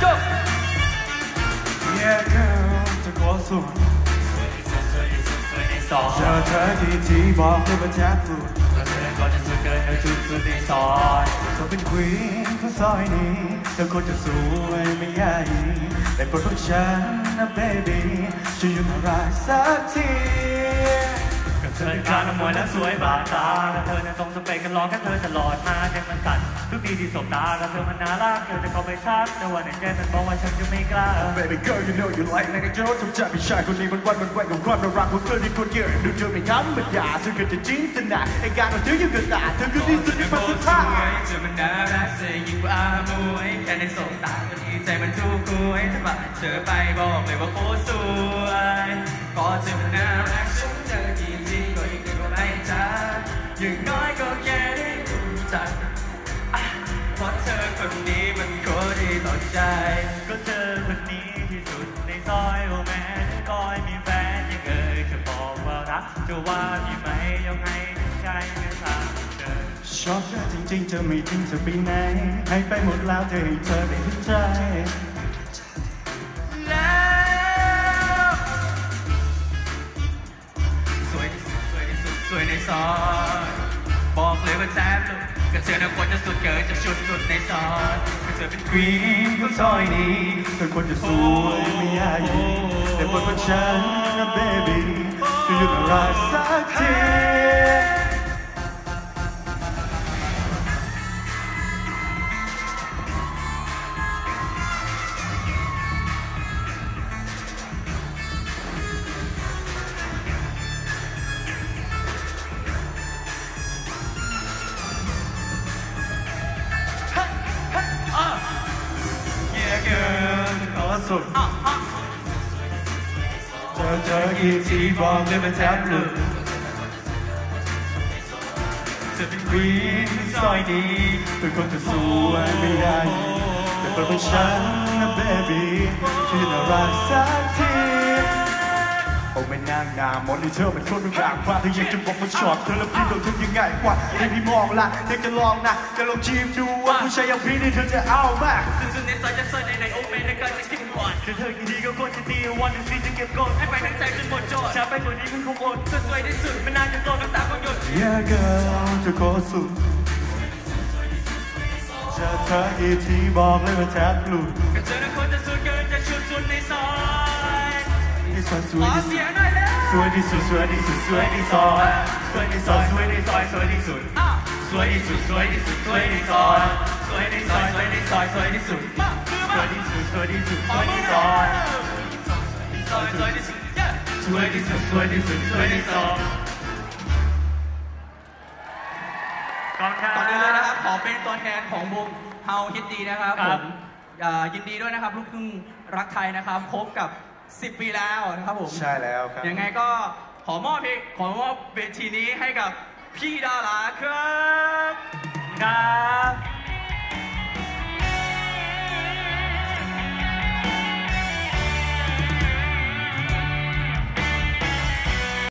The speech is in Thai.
Let's go Yeah girl จะขอสูงเจอเธอที่ที่บอกให้มาแทบสุดแต่เธอก็จะสวยเกินในจุดสุดในซอยเธอเป็นควีนของซอยนี้เธอคนจะสวยไม่ใหญ่ในแต่โปรดของฉันนะ baby ช่วยอยู่อาไรสักที เธอในการมวยและสวยบาดตาและเธอเนี่ยตรงสเปคกันร้องแค่เธอตลอดมาใจมันสั่นทุกทีที่สบตาและเธอมันน่ารักเธอจะเข้าไปชักแต่ว่าในใจมันบอกว่าฉันจะไม่กล้า Baby girl you know you like และก็เจอทุกใจพี่ชายคนนี้มันวันมันแหวกของความน่ารักของเธอที่คนเยอะดูเธอไม่ธรรมดาซึ่งก็จะจินตนาไอ้การของเธออยู่กับตาเธอคือที่สุดในภาษาไทยเธอมันน่ารักเธอยิ่งกว่าอามวยแค่ในสบตาก็ดีใจมันทุกคุยถ้าบัดเธอไปบอกเลยว่าโคตรสวยก็เธอมันน่ารักฉันเจอกี่ทีก็ยิ่งก็ไม่จ้า อย่างน้อยก็แค่ได้รู้จักเพราะเธอคนนี้มันโคตรดีต่อใจ ก็เธอคนนี้ที่สุดในซอยโอแม้ได้อยมีแฟนยังเอ่ยจะบอกว่ารักจะว่าพี่ไหมยังไงถึงใจไม่ทราบเธอชอบเธอจริงๆเธอไม่ทิ้งเธอไปไหนให้ไปหมดแล้วเธอให้เธอได้เห็นใจ สวยในซอยบอกเลยว่าแทบลุกก็เธอน่ะคนจะสุดเกิดจะชุดสุดในซอยก็เธอเป็นควีนของซอยนี้เธอคนจะสวยไม่ยากแต่โปรดของฉันนะเบบี้ช่วยหยุดอะไรสักที อสุดเจอเจออีทีบอกเลยว่าแทบหลุดจะเป็นควีนของซอยนี้เป็นคนจะสวยไม่ได้แต่เปรดของฉันนะเบบี้ช่วยหยุดอะไรสักที โอ้ไม่นางงามมอนนี่เธอเป็นคนรูปร่างฟ้าเธออยากจะบอกว่าชอบเธอแล้วพี่โดนทุกยังไงกว่าให้พี่มองละเธอจะลองนะจะลองชิมดูว่าผู้ชายอย่างพี่นี่เธอจะเอามากสุดๆในซอยจะซอยในในโอเมนในการจะคิดก่อนจะเธอกี่ทีก็ควรจะดีวันหนึ่งทีจะเก็บกดให้ไปทั้งใจจนหมดโจทย์ช้าไปกว่านี้มันคงอดเธอสวยที่สุดไม่นานจะโตน้ำตาก็หยด Yeah girl จะขอสุดเจอเธออีกทีบอกเลยว่าแทบหลุดก็เธอน่ะควรจะสุดเกินจะ ที่สวยสวยที่สุดสวยที่สุดสวยที่สุดสวยที่ที่ซซออยยสวยที่ซอยสวยที่ซอยสวยที่สุดสวยที่สุดสวยที่สุดสวยที่ซอยสวยที่ซอยสวยที่ซอยสวยที่สุดสวยที่สุดสวยที่สุดสวยที่ซอยซอยสวยที่สุดสวยที่สุดสวยที่สุดสวยที่ซอยก่อนก่อนอื่นเลยนะครับขอเป็นตัวแทนของวงเฮาฮิตดีนะครับผมยินดีด้วยนะครับลูกครึ่งรักไทยนะครับครบกับ 10 ปีแล้วนะครับผมใช่แล้วครับ ยังไงก็ขอมอบเพลงขอมอบเวทีนี้ให้กับพี่ดาราครับครับ